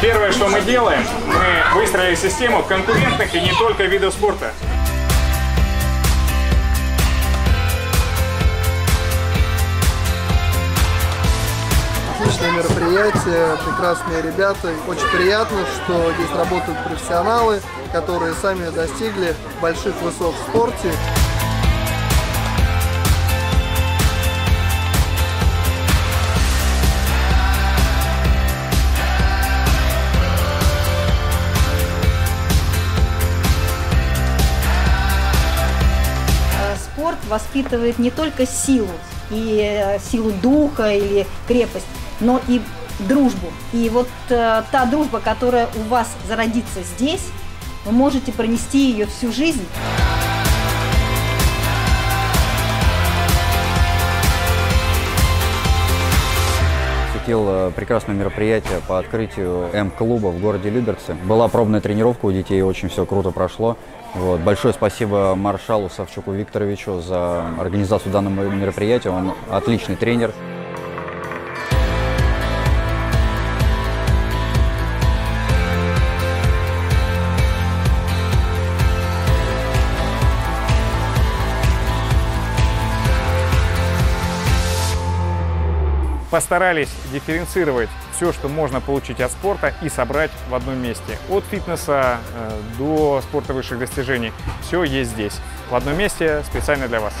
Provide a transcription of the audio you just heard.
Первое, что мы делаем, мы выстроили систему конкурентных и не только видов спорта. Отличное мероприятие, прекрасные ребята. Очень приятно, что здесь работают профессионалы, которые сами достигли больших высот в спорте. Спорт воспитывает не только силу и э, силу духа или крепость, но и дружбу. И вот э, та дружба, которая у вас зародится здесь, вы можете пронести ее всю жизнь. Посетил э, прекрасное мероприятие по открытию М-клуба в городе Люберцы. Была пробная тренировка у детей, очень все круто прошло. Вот. Большое спасибо маршалу Савчуку Викторовичу за организацию данного мероприятия. Он отличный тренер. Постарались дифференцировать все, что можно получить от спорта и собрать в одном месте. От фитнеса э, до спорта высших достижений. Все есть здесь. В одном месте специально для вас.